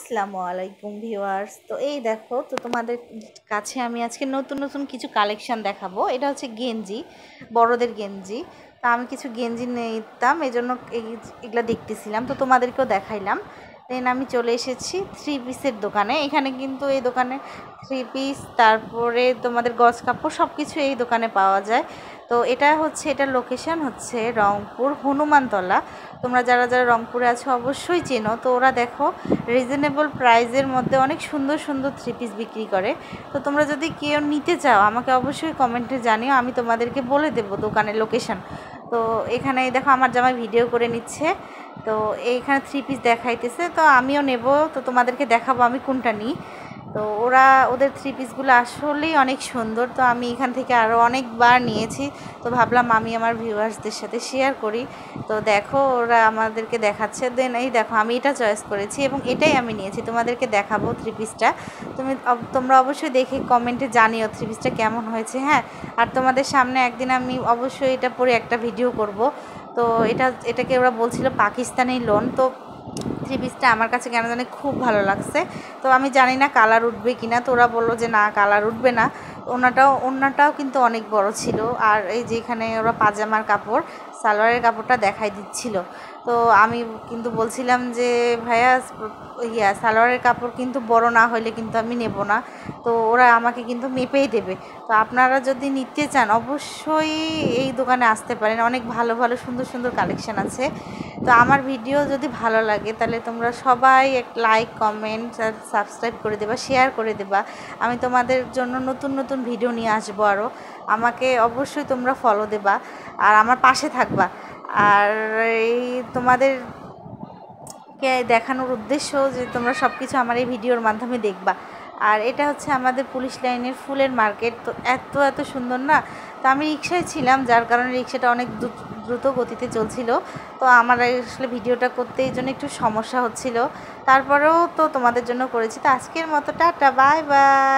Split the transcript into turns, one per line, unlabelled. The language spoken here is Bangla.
আসসালামু আলাইকুম ভিউয়ার্স। তো এই দেখো, তো তোমাদের কাছে আমি আজকে নতুন নতুন কিছু কালেকশান দেখাবো। এটা হচ্ছে গেঞ্জি, বড়দের গেঞ্জি। তা আমি কিছু গেঞ্জি নিতাম এই জন্য এগুলো দেখতেছিলাম, তো তোমাদেরকেও দেখাইলাম। দেন আমি চলে এসেছি থ্রি পিসের দোকানে। এখানে কিন্তু এই দোকানে থ্রি পিস তারপরে তোমাদের গজ কাপড় সব কিছু এই দোকানে পাওয়া যায়। তো এটা হচ্ছে, এটা লোকেশন হচ্ছে রংপুর হনুমানতলা। তোমরা যারা যারা রংপুরে আছো অবশ্যই চেনো। তো ওরা দেখো রিজনেবল প্রাইজের মধ্যে অনেক সুন্দর সুন্দর থ্রি পিস বিক্রি করে। তো তোমরা যদি কেউ নিতে চাও, আমাকে অবশ্যই কমেন্টে জানিও, আমি তোমাদেরকে বলে দেবো দোকানের লোকেশন তো এখানে দেখো, আমার জামাই ভিডিও করে নিচ্ছে। তো এইখানে থ্রি পিস দেখাইতেছে তো আমিও নেব তো তোমাদেরকে দেখাবো আমি কোনটা নিই। তো ওরা, ওদের থ্রি পিসগুলো আসলেই অনেক সুন্দর। তো আমি এখান থেকে আরও অনেকবার নিয়েছি। তো ভাবলাম আমি আমার ভিউয়ার্সদের সাথে শেয়ার করি। তো দেখো, ওরা আমাদেরকে দেখাচ্ছে। দেন এই দেখো, আমি এটা চয়েস করেছি এবং এটাই আমি নিয়েছি। তোমাদেরকে দেখাবো থ্রি পিসটা তুমি তোমরা অবশ্যই দেখে কমেন্টে জানিও থ্রি পিসটা কেমন হয়েছে হ্যাঁ? আর তোমাদের সামনে একদিন আমি অবশ্যই এটা পরে একটা ভিডিও করব। তো এটা, এটাকে ওরা বলছিল পাকিস্তানি লোন তো থ্রি পিসটা আমার কাছে কেন জানি খুব ভালো লাগছে। তো আমি জানি না কালার উঠবে কি না তো ওরা বলল যে না, কালার উঠবে না। ওনাটাও ওনাটাও কিন্তু অনেক বড় ছিল। আর এই যে এখানে ওরা পাজামার কাপড়, সালোয়ারের কাপড়টা দেখাই দিচ্ছিল। তো আমি কিন্তু বলছিলাম যে, ভাইয়া, ইয়া, সালোয়ারের কাপড় কিন্তু বড় না হলে কিন্তু আমি নেব না। তো ওরা আমাকে কিন্তু মেপেই দেবে। তো আপনারা যদি নিতে চান, অবশ্যই এই দোকানে আসতে পারেন। অনেক ভালো ভালো, সুন্দর সুন্দর কালেকশান আছে। তো আমার ভিডিও যদি ভালো লাগে, তাহলে তোমরা সবাই এক লাইক কমেন্ট আর সাবস্ক্রাইব করে দেবা শেয়ার করে দেবা। আমি তোমাদের জন্য নতুন নতুন ভিডিও নিয়ে আসব আরও আমাকে অবশ্যই তোমরা ফলো দেবা, আর আমার পাশে থাকবা। আর এই তোমাদেরকে দেখানোর উদ্দেশ্য যে তোমরা সব কিছু আমার এই ভিডিওর মাধ্যমে দেখবা। আর এটা হচ্ছে আমাদের পুলিশ লাইনের ফুলের মার্কেট তো এত এত সুন্দর না? তো আমি রিক্সায় ছিলাম, যার কারণে রিক্সাটা অনেক দ্রুত গতিতে চলছিল। তো আমার আসলে ভিডিওটা করতে এই জন্য একটু সমস্যা হচ্ছিল। তারপরেও তো তোমাদের জন্য করেছি। তো আজকের মতো টাটা, বাই বাই।